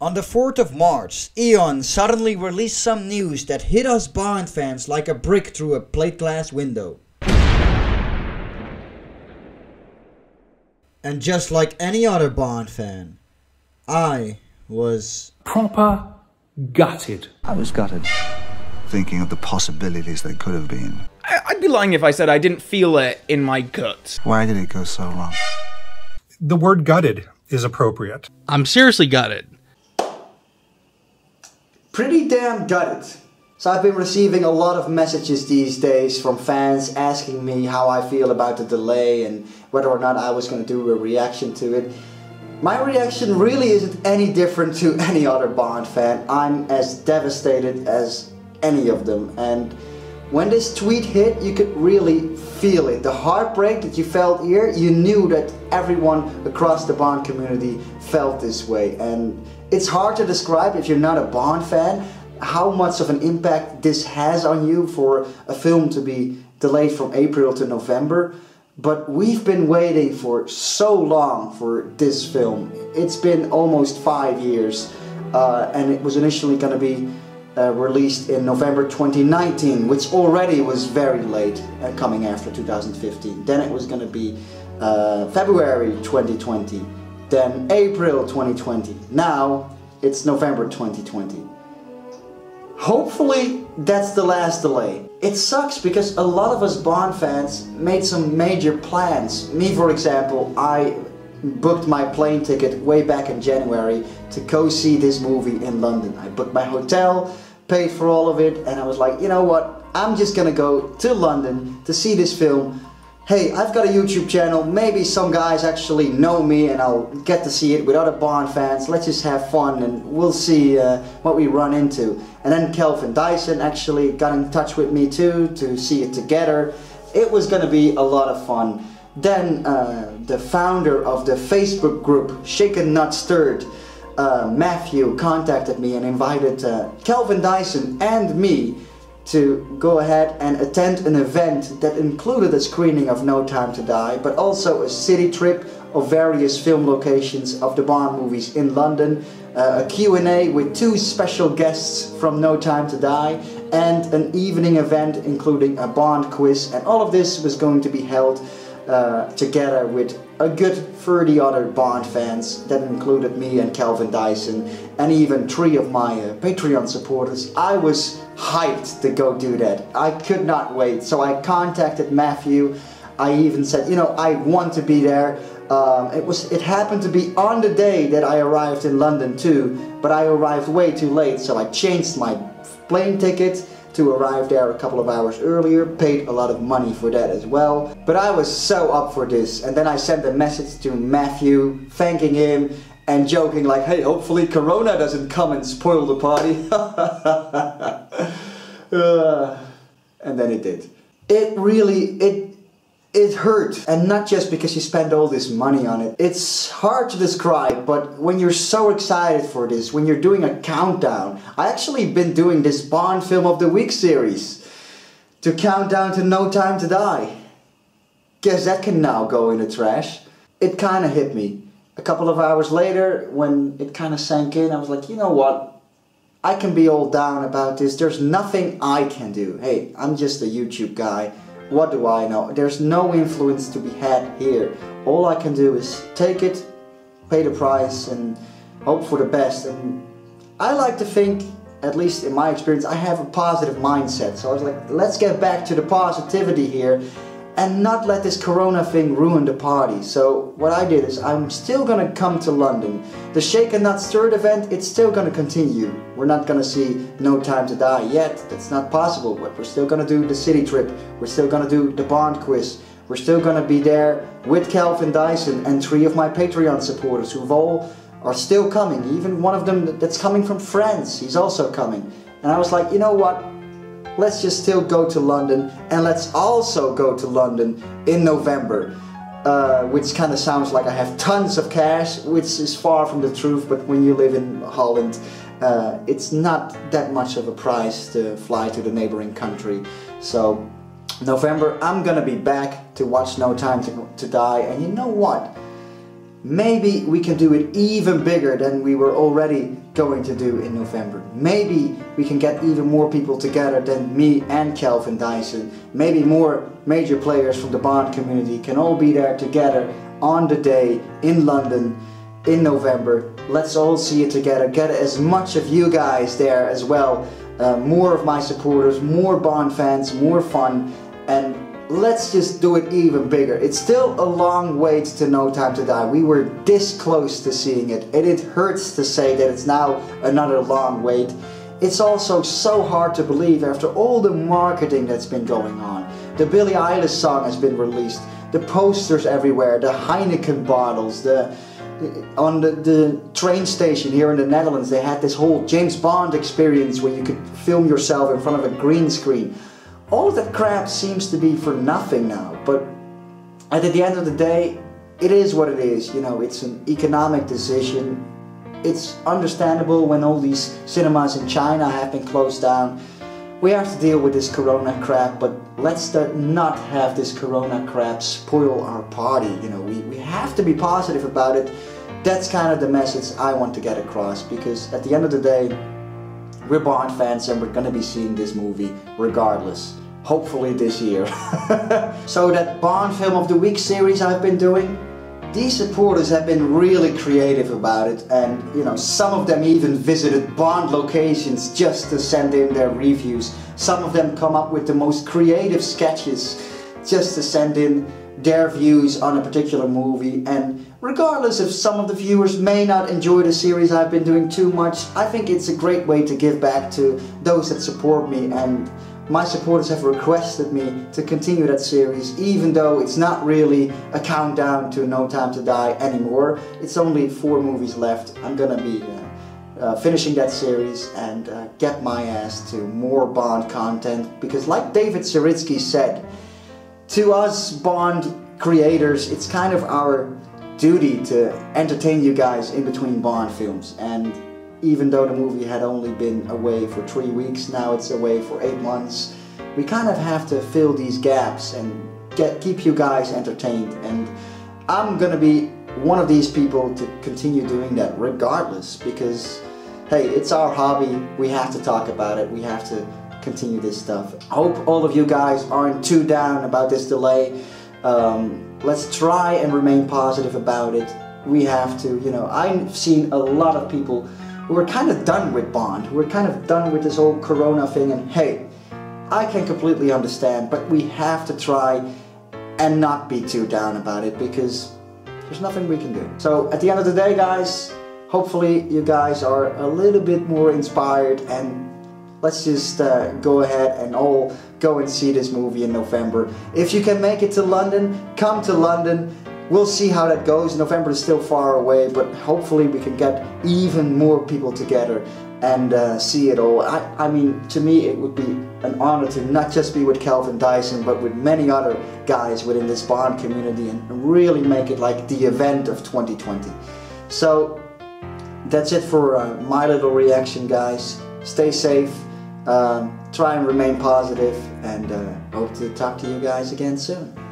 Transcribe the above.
On the 4th of March, Eon suddenly released some news that hit us Bond fans like a brick through a plate glass window. And just like any other Bond fan, I was proper gutted. I was gutted. Thinking of the possibilities that could have been. I- I'd be lying if I said I didn't feel it in my gut. Why did it go so wrong? The word gutted is appropriate. I'm seriously gutted. Pretty damn gutted. So I've been receiving a lot of messages these days from fans asking me how I feel about the delay and whether or not I was going to do a reaction to it. My reaction really isn't any different to any other Bond fan. I'm as devastated as any of them and when this tweet hit you could really feel it. The heartbreak that you felt here, you knew that everyone across the Bond community felt this way and it's hard to describe if you're not a Bond fan how much of an impact this has on you for a film to be delayed from April to November. But we've been waiting for so long for this film. It's been almost five years, uh, and it was initially going to be uh, released in November 2019, which already was very late, uh, coming after 2015. Then it was going to be uh, February 2020, then April 2020. Now it's November 2020. Hopefully that's the last delay. It sucks because a lot of us Bond fans made some major plans. Me for example, I booked my plane ticket way back in January to go see this movie in London. I booked my hotel, paid for all of it, and I was like, you know what, I'm just gonna go to London to see this film hey, I've got a YouTube channel, maybe some guys actually know me and I'll get to see it with other Bond fans, let's just have fun and we'll see uh, what we run into. And then Calvin Dyson actually got in touch with me too to see it together. It was gonna be a lot of fun. Then uh, the founder of the Facebook group, Shaken Not Stirred, uh, Matthew contacted me and invited uh, Calvin Dyson and me to go ahead and attend an event that included a screening of No Time to Die, but also a city trip of various film locations of the Bond movies in London, uh, a Q&A with two special guests from No Time to Die, and an evening event including a Bond quiz, and all of this was going to be held uh, together with a good 30 other Bond fans that included me and Calvin Dyson and even three of my uh, Patreon supporters. I was hyped to go do that. I could not wait. So I contacted Matthew. I even said, you know, I want to be there. Um, it was it happened to be on the day that I arrived in London too, but I arrived way too late, so I changed my plane ticket to arrive there a couple of hours earlier, paid a lot of money for that as well. But I was so up for this, and then I sent a message to Matthew thanking him and joking like, hey, hopefully Corona doesn't come and spoil the party. uh, and then it did. It really, it it hurt and not just because you spend all this money on it. It's hard to describe but when you're so excited for this when you're doing a countdown i actually been doing this bond film of the week series to count down to no time to die. Guess that can now go in the trash. It kind of hit me. A couple of hours later when it kind of sank in i was like you know what? I can be all down about this. There's nothing i can do. Hey i'm just a youtube guy what do I know? There's no influence to be had here. All I can do is take it, pay the price, and hope for the best. And I like to think, at least in my experience, I have a positive mindset. So I was like, let's get back to the positivity here and not let this corona thing ruin the party. So what I did is I'm still gonna come to London. The Shaken Not Stirred event, it's still gonna continue. We're not gonna see No Time to Die yet, that's not possible, but we're still gonna do the city trip. We're still gonna do the Bond quiz. We're still gonna be there with Calvin Dyson and three of my Patreon supporters who've all are still coming. Even one of them that's coming from France, he's also coming. And I was like, you know what? Let's just still go to London and let's also go to London in November. Uh, which kind of sounds like I have tons of cash, which is far from the truth, but when you live in Holland, uh, it's not that much of a price to fly to the neighboring country. So, November, I'm gonna be back to watch No Time to, to Die, and you know what? Maybe we can do it even bigger than we were already going to do in November. Maybe we can get even more people together than me and Calvin Dyson. Maybe more major players from the Bond community can all be there together on the day in London in November. Let's all see it together. Get as much of you guys there as well. Uh, more of my supporters, more Bond fans, more fun, and let's just do it even bigger. It's still a long wait to No Time to Die. We were this close to seeing it, and it hurts to say that it's now another long wait. It's also so hard to believe after all the marketing that's been going on. The Billie Eilish song has been released, the posters everywhere, the Heineken bottles, the on the, the train station here in the Netherlands they had this whole James Bond experience where you could film yourself in front of a green screen all of that crap seems to be for nothing now. But at the end of the day, it is what it is. You know, it's an economic decision. It's understandable when all these cinemas in China have been closed down. We have to deal with this corona crap, but let's not have this corona crap spoil our party. You know, we, we have to be positive about it. That's kind of the message I want to get across because at the end of the day, we're Bond fans and we're gonna be seeing this movie regardless. Hopefully this year. so that Bond Film of the Week series I've been doing, these supporters have been really creative about it and you know some of them even visited Bond locations just to send in their reviews. Some of them come up with the most creative sketches just to send in their views on a particular movie and regardless if some of the viewers may not enjoy the series I've been doing too much I think it's a great way to give back to those that support me and my supporters have requested me to continue that series even though it's not really a countdown to No Time to Die anymore. It's only four movies left. I'm gonna be uh, uh, finishing that series and uh, get my ass to more Bond content because like David Zaritsky said to us Bond creators, it's kind of our duty to entertain you guys in between Bond films. And even though the movie had only been away for three weeks, now it's away for eight months, we kind of have to fill these gaps and get keep you guys entertained. And I'm gonna be one of these people to continue doing that regardless because hey, it's our hobby. We have to talk about it. We have to continue this stuff. I hope all of you guys aren't too down about this delay. Um, let's try and remain positive about it. We have to, you know, I've seen a lot of people who are kind of done with Bond, who are kind of done with this whole Corona thing, and hey, I can completely understand, but we have to try and not be too down about it because there's nothing we can do. So at the end of the day, guys, hopefully you guys are a little bit more inspired and let's just uh, go ahead and all go and see this movie in November. If you can make it to London, come to London. We'll see how that goes. November is still far away, but hopefully we can get even more people together and uh, see it all. I, I mean, to me, it would be an honor to not just be with Calvin Dyson, but with many other guys within this Bond community and really make it like the event of 2020. So, that's it for uh, my little reaction, guys. Stay safe um, try and remain positive and uh, hope to talk to you guys again soon.